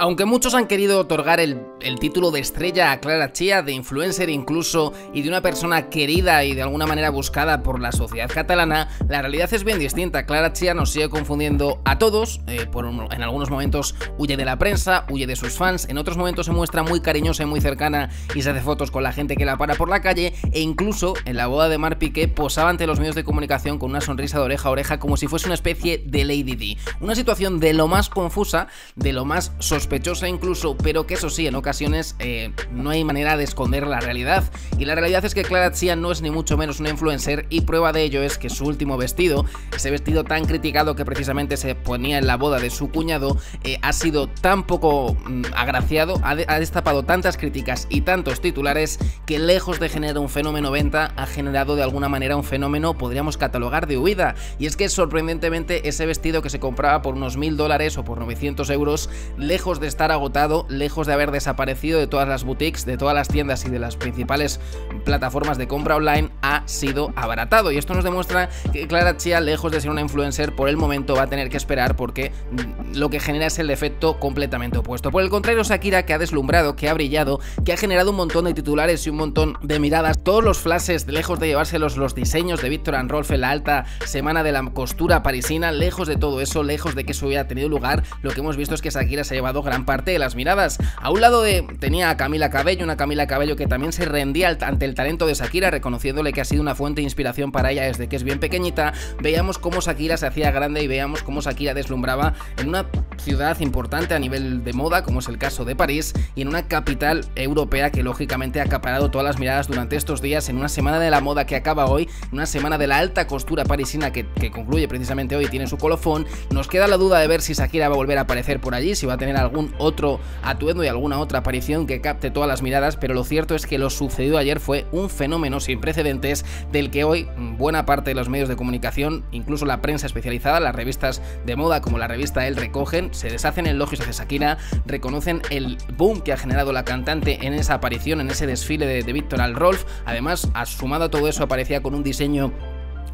Aunque muchos han querido otorgar el, título de estrella a Clara Chia, de influencer incluso, y de una persona querida y de alguna manera buscada por la sociedad catalana, la realidad es bien distinta. Clara Chia nos sigue confundiendo a todos, eh, en algunos momentos huye de la prensa, huye de sus fans, en otros momentos se muestra muy cariñosa y muy cercana y se hace fotos con la gente que la para por la calle, e incluso en la boda de Mar Piqué posaba ante los medios de comunicación con una sonrisa de oreja a oreja como si fuese una especie de Lady D. Una situación de lo más confusa, de lo más sospechosa sospechosa incluso, pero que eso sí, en ocasiones eh, no hay manera de esconder la realidad. Y la realidad es que Clara Chia no es ni mucho menos una influencer y prueba de ello es que su último vestido, ese vestido tan criticado que precisamente se ponía en la boda de su cuñado, eh, ha sido tan poco mm, agraciado, ha, ha, destapado tantas críticas y tantos titulares que lejos de generar un fenómeno venta, ha generado de alguna manera un fenómeno, podríamos catalogar, de huida. Y es que sorprendentemente ese vestido que se compraba por unos mil dólares o por 900 euros, lejos de estar agotado, lejos de haber desaparecido de todas las boutiques, de todas las tiendas y de las principales plataformas de compra online, ha sido abaratado. Y esto nos demuestra que Clara Chia, lejos de ser una influencer, por el momento va a tener que esperar porque mm, lo que genera es el efecto completamente opuesto. Por el contrario, Shakira, que ha deslumbrado, que ha brillado, que ha generado un montón de titulares y un montón de miradas, todos los flashes, lejos de llevárselos los diseños de Víctor Rolf en la alta semana de la costura parisina, lejos de todo eso, lejos de que eso hubiera tenido lugar, lo que hemos visto es que Shakira se ha llevado gran parte de las miradas. A un lado de tenía a Camila Cabello, una Camila Cabello que también se rendía ante el talento de Shakira, reconociéndole que ha sido una fuente de inspiración para ella desde que es bien pequeñita. Veíamos cómo Shakira se hacía grande y veíamos cómo Shakira deslumbraba en una ciudad importante a nivel de moda, como es el caso de París, y en una capital europea que lógicamente ha acaparado todas las miradas durante estos días, en una semana de la moda que acaba hoy, una semana de la alta costura parisina que, que concluye precisamente hoy, tiene su colofón. Nos queda la duda de ver si Shakira va a volver a aparecer por allí, si va a tener algún otro atuendo y alguna otra aparición que capte todas las miradas, pero lo cierto es que lo sucedido ayer fue un fenómeno sin precedentes del que hoy buena parte de los medios de comunicación, incluso la prensa especializada, las revistas de moda como la revista El recogen, se deshacen elogios hacia Shakira, reconocen el boom que ha generado la cantante en esa aparición, en ese desfile de, de Víctor Al Rolf, además, sumado a todo eso, aparecía con un diseño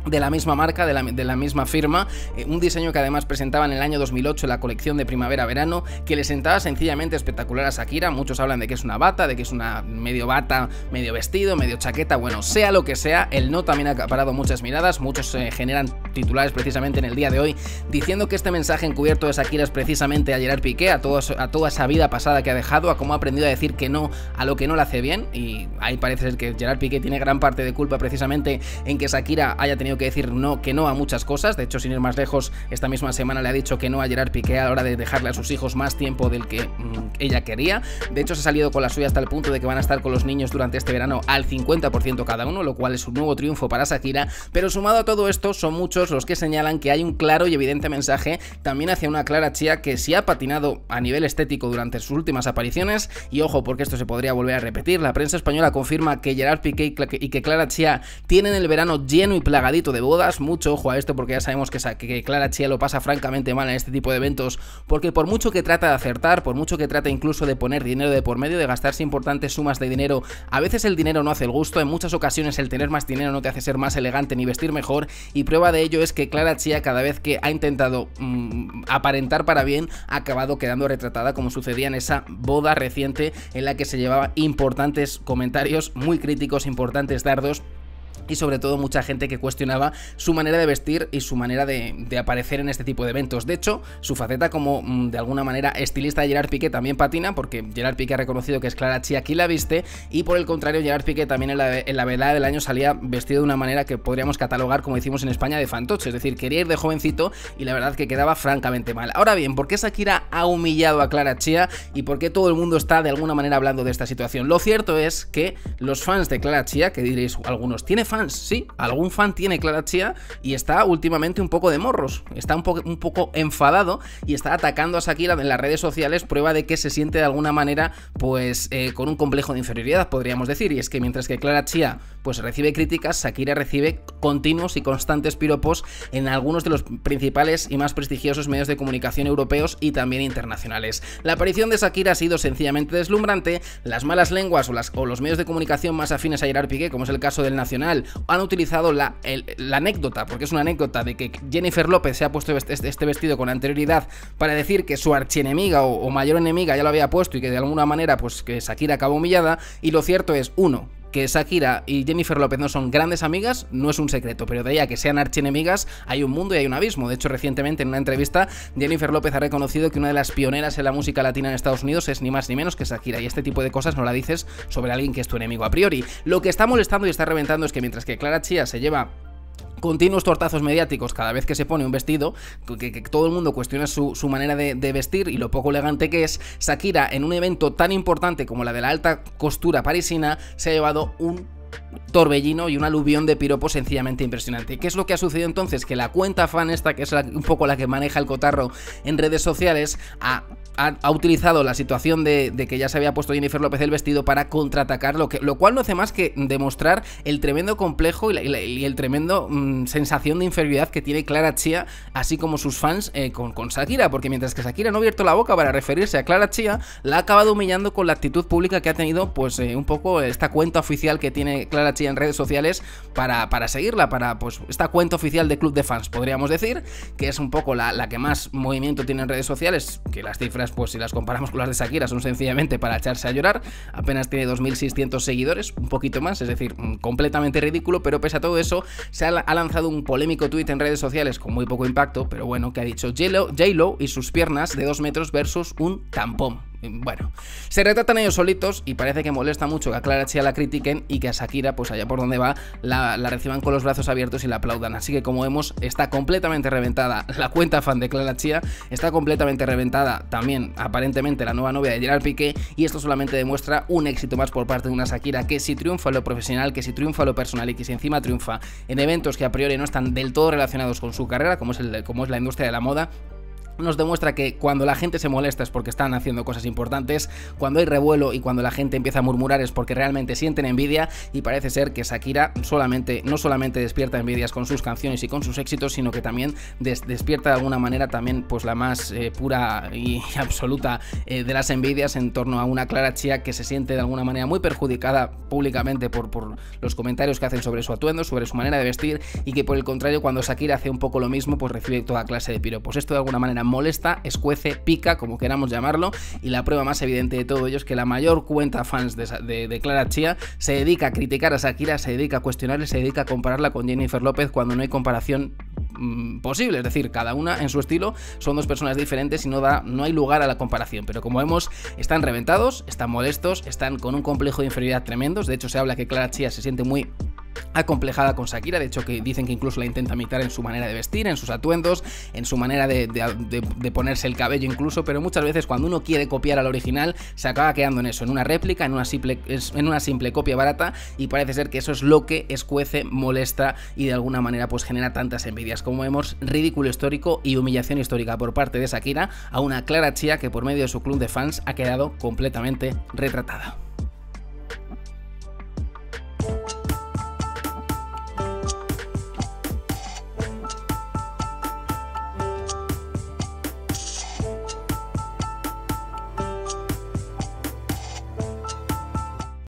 de la misma marca, de la, misma firma, eh, un diseño que además presentaba en el año 2008 en la colección de primavera-verano, que le sentaba sencillamente espectacular a Shakira, muchos hablan de que es una bata, de que es una medio bata, medio vestido, medio chaqueta, bueno, sea lo que sea, el no también ha acaparado muchas miradas, muchos eh, generan titulares precisamente en el día de hoy, diciendo que este mensaje encubierto de Shakira es precisamente a Gerard Piqué, a, a toda esa vida pasada que ha dejado, a cómo ha aprendido a decir que no a lo que no le hace bien, y ahí parece ser que Gerard Piqué tiene gran parte de culpa precisamente en que Shakira haya tenido que decir no, que no a muchas cosas. De hecho, sin ir más lejos, esta misma semana le ha dicho que no a Gerard Piqué a la hora de dejarle a sus hijos más tiempo del que mm, ella quería. De hecho, se ha salido con la suya hasta el punto de que van a estar con los niños durante este verano al 50% cada uno, lo cual es un nuevo triunfo para Shakira. Pero sumado a todo esto, son muchos los que señalan que hay un claro y evidente mensaje también hacia una Clara Chia que sí ha patinado a nivel estético durante sus últimas apariciones. Y ojo, porque esto se podría volver a repetir. La prensa española confirma que Gerard Piqué y que Clara Chia tienen el verano lleno y plagadito de bodas mucho ojo a esto porque ya sabemos que, que Clara Chia lo pasa francamente mal en este tipo de eventos, porque por mucho que trata de acertar, por mucho que trata incluso de poner dinero de por medio, de gastarse importantes sumas de dinero, a veces el dinero no hace el gusto, en muchas ocasiones el tener más dinero no te hace ser más elegante ni vestir mejor, y prueba de ello es que Clara Chia cada vez que ha intentado mm, aparentar para bien, ha acabado quedando retratada como sucedía en esa boda reciente en la que se llevaba importantes comentarios muy críticos, importantes dardos y sobre todo mucha gente que cuestionaba su manera de vestir y su manera de, aparecer en este tipo de eventos. De hecho, su faceta como mm, de alguna manera estilista de Gerard Piqué también patina, porque Gerard Piqué ha reconocido que es Clara Chia quien la viste, y por el contrario, Gerard Piqué también en la, en la velada del año salía vestido de una manera que podríamos catalogar, como decimos en España, de fantoche, es decir, quería ir de jovencito y la verdad que quedaba francamente mal. Ahora bien, ¿por qué Shakira ha humillado a Clara Chia y por qué todo el mundo está de alguna manera hablando de esta situación? Lo cierto es que los fans de Clara Chia, que diréis algunos, ¿tiene fans? Sí, algún fan tiene Clara Chia y está últimamente un poco de morros, está un, un poco enfadado y está atacando a Shakira en las redes sociales, prueba de que se siente de alguna manera pues eh, con un complejo de inferioridad, podríamos decir, y es que mientras que Clara Chia pues recibe críticas, Shakira recibe continuos y constantes piropos en algunos de los principales y más prestigiosos medios de comunicación europeos y también internacionales. La aparición de Shakira ha sido sencillamente deslumbrante, las malas lenguas o, las, o los medios de comunicación más afines a Gerard Piqué, como es el caso del Nacional, han utilizado la, anécdota, porque es una anécdota de que Jennifer López se ha puesto este, este vestido con anterioridad para decir que su archienemiga o, o mayor enemiga ya lo había puesto y que de alguna manera pues que Shakira acabó humillada y lo cierto es, uno, que Shakira y Jennifer López no son grandes amigas no es un secreto, pero de ahí a que sean archienemigas hay un mundo y hay un abismo. De hecho, recientemente en una entrevista, Jennifer López ha reconocido que una de las pioneras en la música latina en Estados Unidos es ni más ni menos que Shakira. Y este tipo de cosas no la dices sobre alguien que es tu enemigo a priori. Lo que está molestando y está reventando es que mientras que Clara Chía se lleva continuos tortazos mediáticos cada vez que se pone un vestido, que, todo el mundo cuestiona su, manera de, de, vestir y lo poco elegante que es, Shakira en un evento tan importante como la de la alta costura parisina se ha llevado un torbellino y un aluvión de piropos sencillamente impresionante. ¿Qué es lo que ha sucedido entonces? Que la cuenta fan esta, que es un poco la que maneja el cotarro en redes sociales, ha, utilizado la situación de, que ya se había puesto Jennifer López el vestido para contraatacar, lo, que, lo cual no hace más que demostrar el tremendo complejo y, el tremendo mm, sensación de inferioridad que tiene Clara Chia, así como sus fans eh, con, con Shakira, porque mientras que Shakira no ha abierto la boca para referirse a Clara Chia, la ha acabado humillando con la actitud pública que ha tenido, pues eh, un poco esta cuenta oficial que tiene Clara Chia en redes sociales para, para seguirla, para pues esta cuenta oficial de Club de Fans, podríamos decir, que es un poco la, la, que más movimiento tiene en redes sociales, que las cifras, pues si las comparamos con las de Shakira, son sencillamente para echarse a llorar, apenas tiene 2.600 seguidores, un poquito más, es decir, mm, completamente ridículo, pero pese a todo eso, se ha, lanzado un polémico tweet en redes sociales con muy poco impacto, pero bueno, que ha dicho J-Lo y sus piernas de 2 metros versus un tampón. Bueno, se retratan ellos solitos y parece que molesta mucho que a Clara Chia la critiquen y que a Shakira, pues allá por donde va, la, reciban con los brazos abiertos y la aplaudan. Así que como vemos, está completamente reventada la cuenta fan de Clara Chia, está completamente reventada también aparentemente la nueva novia de Gerard Piqué y esto solamente demuestra un éxito más por parte de una Shakira que si triunfa lo profesional, que si triunfa lo personal y que si encima triunfa en eventos que a priori no están del todo relacionados con su carrera, como es la industria de la moda, nos demuestra que cuando la gente se molesta es porque están haciendo cosas importantes, cuando hay revuelo y cuando la gente empieza a murmurar es porque realmente sienten envidia y parece ser que Shakira solamente, no solamente despierta envidias con sus canciones y con sus éxitos, sino que también despierta de alguna manera también pues la más eh, pura y absoluta eh, de las envidias en torno a una Clara Chia que se siente de alguna manera muy perjudicada públicamente por, por los comentarios que hacen sobre su atuendo, sobre su manera de vestir y que por el contrario cuando Shakira hace un poco lo mismo pues recibe toda clase de piropos. Esto de alguna manera molesta, escuece, pica, como queramos llamarlo, y la prueba más evidente de todo ello es que la mayor cuenta fans de, Clara Chia se dedica a criticar a Shakira, se dedica a cuestionarle, se dedica a compararla con Jennifer López cuando no hay comparación mm, posible, es decir, cada una en su estilo son dos personas diferentes y no da no hay lugar a la comparación, pero como vemos están reventados, están molestos, están con un complejo de inferioridad tremendos, de hecho se habla que Clara Chia se siente muy acomplejada con Shakira, de hecho que dicen que incluso la intenta imitar en su manera de vestir, en sus atuendos, en su manera de, ponerse el cabello incluso, pero muchas veces cuando uno quiere copiar al original se acaba quedando en eso, en una réplica, en una simple, en una simple copia barata y parece ser que eso es lo que escuece, molesta y de alguna manera pues genera tantas envidias. Como vemos, ridículo histórico y humillación histórica por parte de Shakira a una Clara Chia que por medio de su club de fans ha quedado completamente retratada.